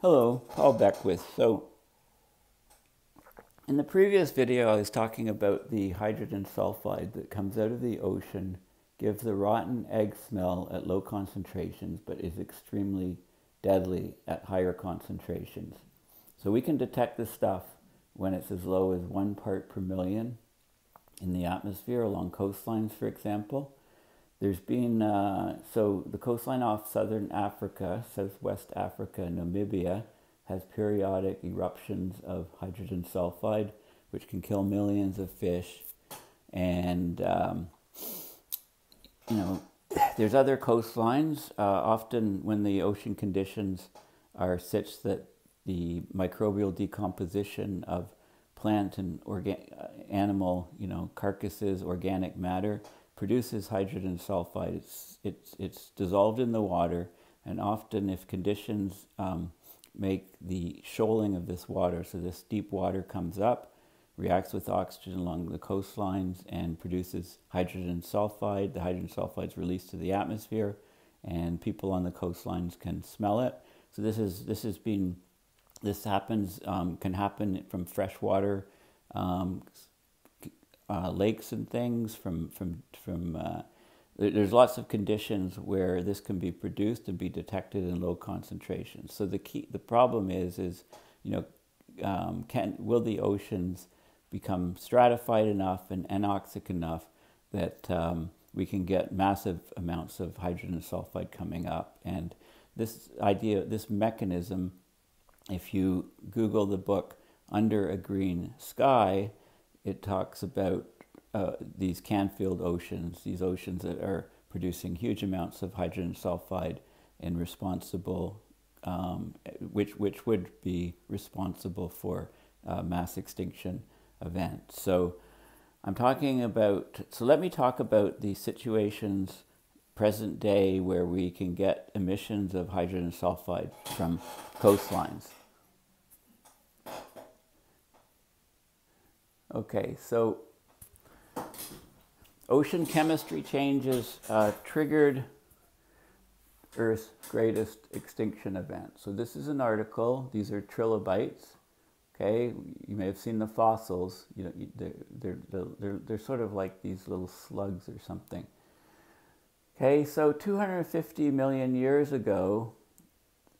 Hello, Paul Beckwith. So, in the previous video, I was talking about the hydrogen sulfide that comes out of the ocean, gives a rotten egg smell at low concentrations, but is extremely deadly at higher concentrations. So, we can detect this stuff when it's as low as one part per million in the atmosphere along coastlines, for example. There's been, uh, so the coastline off southern Africa, southwest Africa, Namibia, has periodic eruptions of hydrogen sulfide, which can kill millions of fish. And, um, you know, there's other coastlines. Uh, often, when the ocean conditions are such that the microbial decomposition of plant and organ- uh, animal, you know, carcasses, organic matter produces hydrogen sulfide. It's, it's, it's dissolved in the water, and often, if conditions um, make the shoaling of this water, so this deep water comes up, reacts with oxygen along the coastlines, and produces hydrogen sulfide. The hydrogen sulfide is released to the atmosphere, and people on the coastlines can smell it. So this is this has been this happens um, can happen from freshwater um, uh, lakes and things from from from uh, there's lots of conditions where this can be produced and be detected in low concentrations. So the key the problem is is you know um, can will the oceans become stratified enough and anoxic enough that um, we can get massive amounts of hydrogen sulfide coming up and this idea this mechanism if you google the book under a green sky it talks about uh, these Canfield oceans, these oceans that are producing huge amounts of hydrogen sulfide and responsible, um, which, which would be responsible for uh, mass extinction events. So I'm talking about, so let me talk about the situations present day where we can get emissions of hydrogen sulfide from coastlines. Okay, so ocean chemistry changes uh, triggered Earth's greatest extinction event. So this is an article. These are trilobites. Okay, you may have seen the fossils. You know, they're, they're, they're, they're sort of like these little slugs or something. Okay, so 250 million years ago,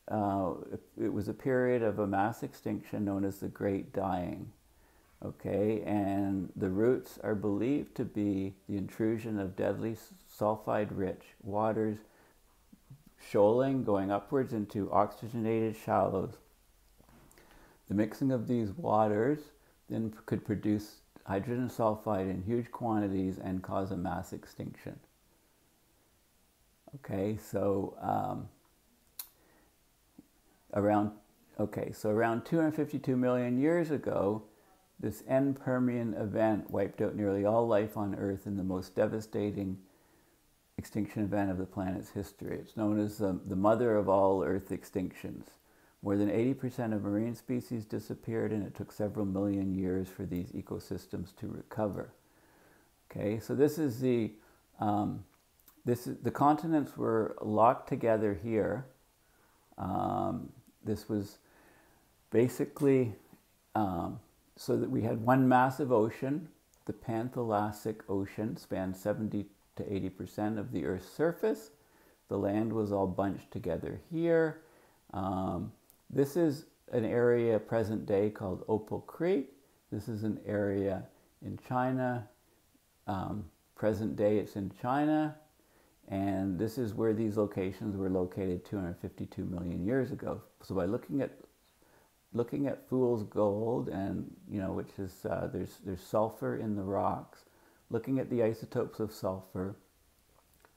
uh, it was a period of a mass extinction known as the Great Dying. Okay, and the roots are believed to be the intrusion of deadly sulfide rich waters shoaling, going upwards into oxygenated shallows. The mixing of these waters then could produce hydrogen sulfide in huge quantities and cause a mass extinction. Okay, so um, around okay, so around 252 million years ago, this end Permian event wiped out nearly all life on Earth in the most devastating extinction event of the planet's history. It's known as the, the mother of all Earth extinctions. More than 80% of marine species disappeared, and it took several million years for these ecosystems to recover. Okay, so this is the um, this is, the continents were locked together here. Um, this was basically um, so that we had one massive ocean. The Panthalassic Ocean spanned 70 to 80% of the Earth's surface. The land was all bunched together here. Um, this is an area present day called Opal Creek. This is an area in China. Um, present day it's in China. And this is where these locations were located 252 million years ago. So by looking at looking at fool's gold and you know which is uh, there's there's sulfur in the rocks looking at the isotopes of sulfur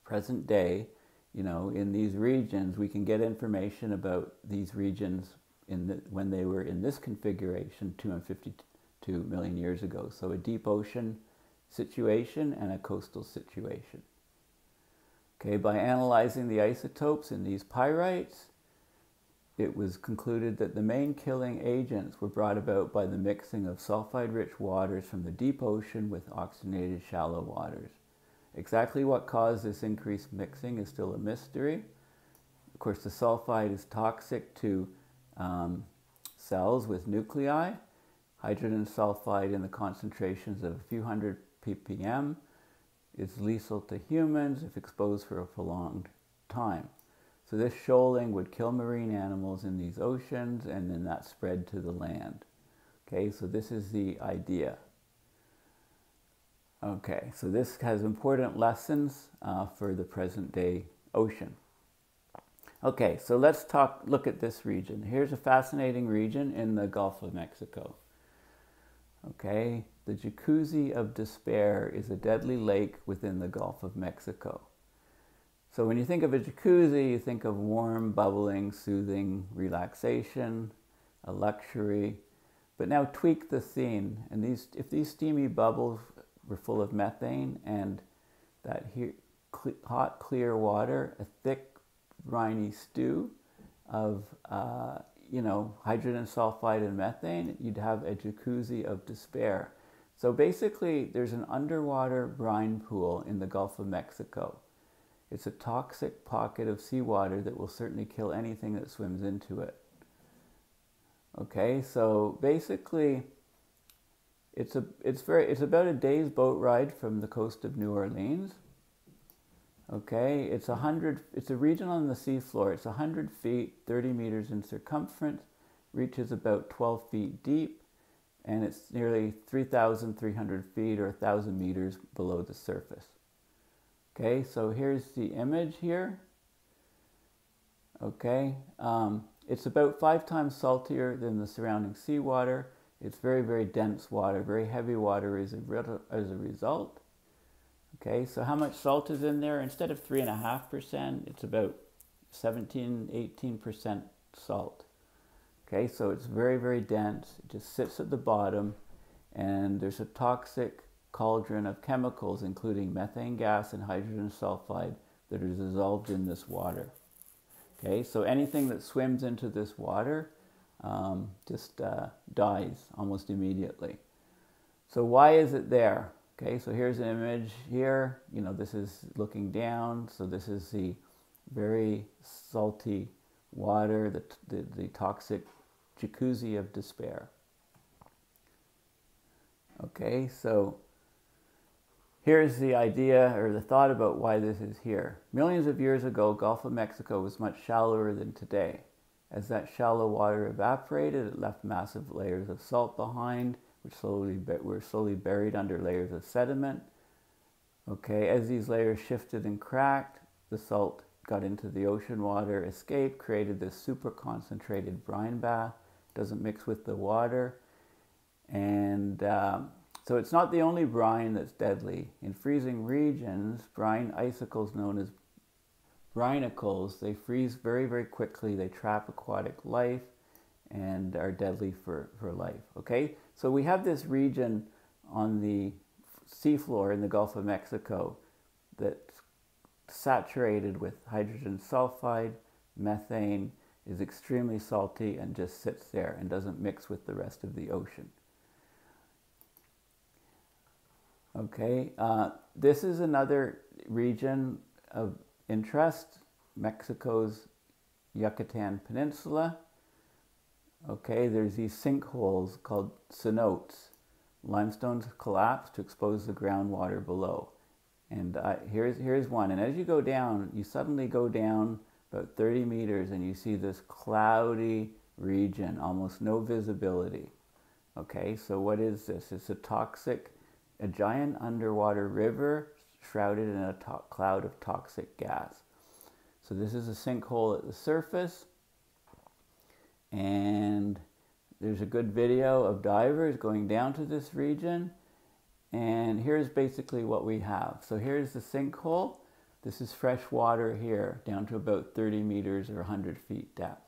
present day you know in these regions we can get information about these regions in the, when they were in this configuration 252 million years ago. So a deep ocean situation and a coastal situation. Okay by analyzing the isotopes in these pyrites it was concluded that the main killing agents were brought about by the mixing of sulfide rich waters from the deep ocean with oxygenated shallow waters. Exactly what caused this increased mixing is still a mystery. Of course, the sulfide is toxic to um, cells with nuclei. Hydrogen sulfide in the concentrations of a few hundred ppm is lethal to humans if exposed for a prolonged time. So this shoaling would kill marine animals in these oceans and then that spread to the land. Okay, so this is the idea. Okay, so this has important lessons uh, for the present day ocean. Okay, so let's talk, look at this region. Here's a fascinating region in the Gulf of Mexico. Okay, the Jacuzzi of Despair is a deadly lake within the Gulf of Mexico. So when you think of a jacuzzi, you think of warm, bubbling, soothing relaxation, a luxury. But now tweak the scene, and these, if these steamy bubbles were full of methane and that he- cl- hot, clear water, a thick, briny stew of uh, you know, hydrogen sulfide and methane, you'd have a jacuzzi of despair. So basically, there's an underwater brine pool in the Gulf of Mexico. It's a toxic pocket of seawater that will certainly kill anything that swims into it. Okay, so basically, it's a it's very it's about a day's boat ride from the coast of New Orleans. Okay, it's a hundred. It's a region on the seafloor. It's hundred feet, thirty meters in circumference, reaches about twelve feet deep, and it's nearly three thousand three hundred feet or thousand meters below the surface. Okay, so here's the image here. Okay, um, it's about five times saltier than the surrounding seawater. It's very, very dense water, very heavy water as a, as a result. Okay, so how much salt is in there? Instead of 3.5%, it's about 17, 18% salt. Okay, so it's very, very dense. It just sits at the bottom, and there's a toxic cauldron of chemicals, including methane gas and hydrogen sulfide, that are dissolved in this water. Okay, so anything that swims into this water um, just uh, dies almost immediately. So, why is it there? Okay, so here's an image here. You know, this is looking down. So this is the very salty water, the, the, the toxic jacuzzi of despair. Okay, so here's the idea or the thought about why this is here. Millions of years ago, Gulf of Mexico was much shallower than today. As that shallow water evaporated, it left massive layers of salt behind which slowly were slowly buried under layers of sediment. Okay, as these layers shifted and cracked, the salt got into the ocean water, escaped, created this super concentrated brine bath. Doesn't mix with the water, and um, so it's not the only brine that's deadly. In freezing regions, brine icicles known as brinicles, they freeze very, very quickly. They trap aquatic life and are deadly for, for life. Okay, so we have this region on the seafloor in the Gulf of Mexico that's saturated with hydrogen sulfide, methane, is extremely salty and just sits there and doesn't mix with the rest of the ocean. Okay, uh, this is another region of interest, Mexico's Yucatan Peninsula. Okay, there's these sinkholes called cenotes. Limestones collapse to expose the groundwater below. And uh, here's, here's one. And as you go down, you suddenly go down about 30 meters and you see this cloudy region, almost no visibility. Okay, so what is this? It's a toxic, a giant underwater river shrouded in a cloud of toxic gas. So this is a sinkhole at the surface. And there's a good video of divers going down to this region. And here's basically what we have. So here's the sinkhole. This is fresh water here, down to about 30 meters or 100 feet depth.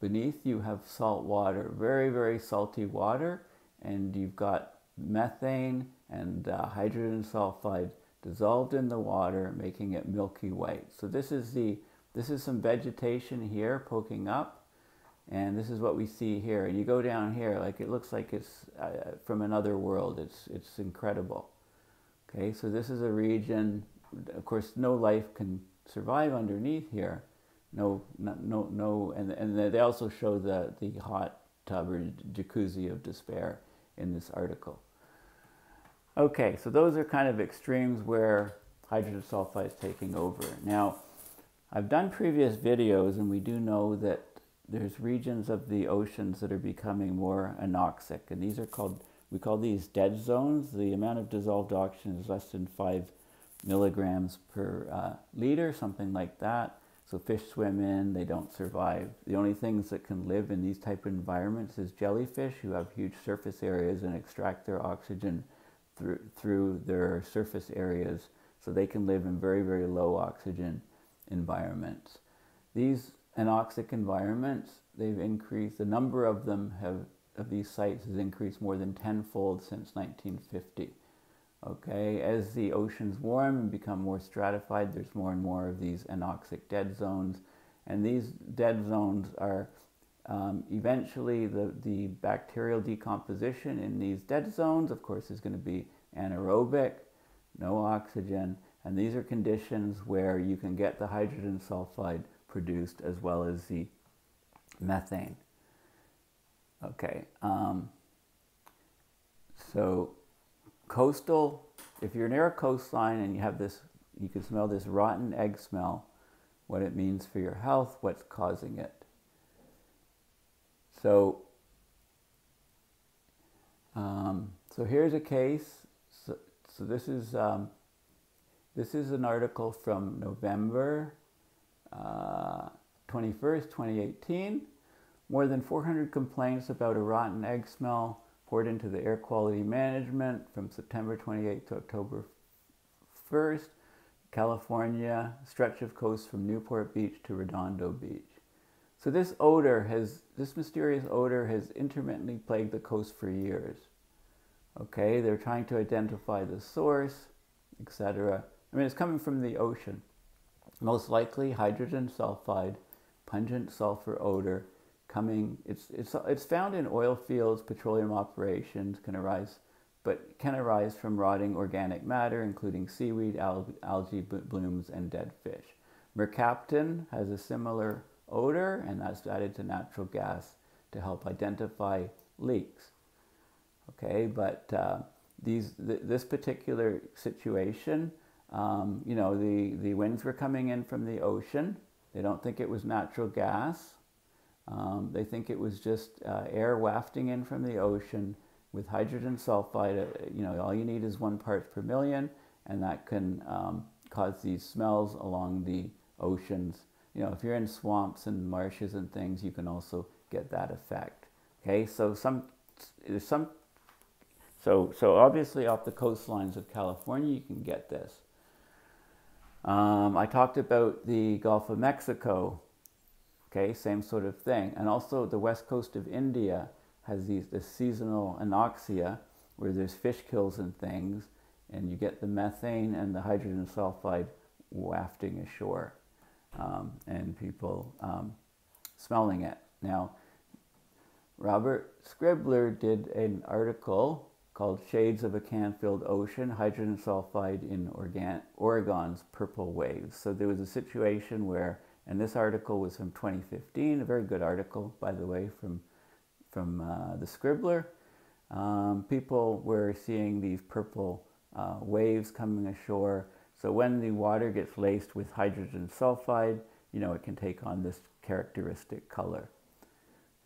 Beneath you have salt water, very, very salty water, and you've got methane and uh, hydrogen sulfide dissolved in the water, making it milky white. So this is the this is some vegetation here poking up, and this is what we see here. And you go down here, like it looks like it's uh, from another world. It's, it's incredible. Okay, so this is a region, of course, no life can survive underneath here, No, no, no, no and, and they also show the, the hot tub or jacuzzi of despair in this article. Okay, so those are kind of extremes where hydrogen sulfide is taking over. Now, I've done previous videos and we do know that there's regions of the oceans that are becoming more anoxic and these are called, we call these dead zones. The amount of dissolved oxygen is less than five milligrams per uh, liter, something like that. So fish swim in, they don't survive. The only things that can live in these type of environments is jellyfish who have huge surface areas and extract their oxygen through, through their surface areas. So they can live in very, very low oxygen environments. These anoxic environments, they've increased, the number of them have, of these sites has increased more than tenfold since 1950. Okay, as the oceans warm and become more stratified, there's more and more of these anoxic dead zones. And these dead zones are um, eventually the, the bacterial decomposition in these dead zones, of course, is going to be anaerobic, no oxygen. And these are conditions where you can get the hydrogen sulfide produced as well as the methane. Okay, um, so coastal, if you're near a coastline and you have this, you can smell this rotten egg smell, what it means for your health, what's causing it. So, um, so here's a case. So, so this is um, this is an article from November uh, 21st, 2018. More than 400 complaints about a rotten egg smell poured into the air quality management from September 28th to October 1st, California, stretch of coast from Newport Beach to Redondo Beach. So this odor has, this mysterious odor has intermittently plagued the coast for years. Okay, they're trying to identify the source, etc. I mean, it's coming from the ocean. Most likely hydrogen sulfide, pungent sulfur odor, coming, it's, it's, it's found in oil fields, petroleum operations can arise, but can arise from rotting organic matter, including seaweed, al algae blooms, and dead fish. Mercaptan has a similar odor, and that's added to natural gas to help identify leaks. Okay, but uh, these, th this particular situation, um, you know, the, the winds were coming in from the ocean. They don't think it was natural gas. Um, they think it was just uh, air wafting in from the ocean with hydrogen sulfide. Uh, you know, all you need is one part per million, and that can um, cause these smells along the oceans. You know, if you're in swamps and marshes and things, you can also get that effect. Okay, so some there's some so so obviously off the coastlines of California, you can get this. Um, I talked about the Gulf of Mexico Okay, same sort of thing. And also the west coast of India has these this seasonal anoxia where there's fish kills and things, and you get the methane and the hydrogen sulfide wafting ashore, um, and people um, smelling it. Now, Robert Scribbler did an article called Shades of a Canfield Ocean, Hydrogen Sulfide in Oregon's Purple Waves. So there was a situation where and this article was from 2015, a very good article, by the way, from, from uh, the Scribbler. Um, people were seeing these purple uh, waves coming ashore. So when the water gets laced with hydrogen sulfide, you know, it can take on this characteristic color.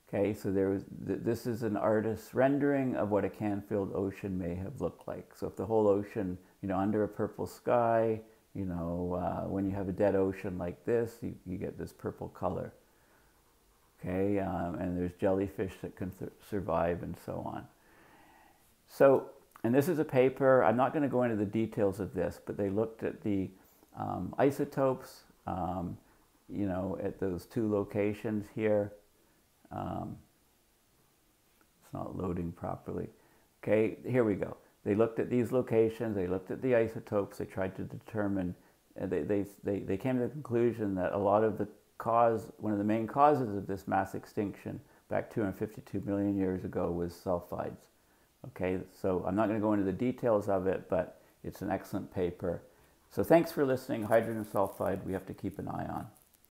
Okay, so there was, th this is an artist's rendering of what a Canfield ocean may have looked like. So if the whole ocean, you know, under a purple sky, you know, uh, when you have a dead ocean like this, you, you get this purple color. Okay, um, and there's jellyfish that can survive and so on. So, and this is a paper, I'm not going to go into the details of this, but they looked at the um, isotopes, um, you know, at those two locations here. Um, it's not loading properly. Okay, here we go. They looked at these locations, they looked at the isotopes, they tried to determine, uh, they, they, they, they came to the conclusion that a lot of the cause, one of the main causes of this mass extinction back 252 million years ago was sulfides. Okay, so I'm not going to go into the details of it, but it's an excellent paper. So thanks for listening. Hydrogen sulfide we have to keep an eye on.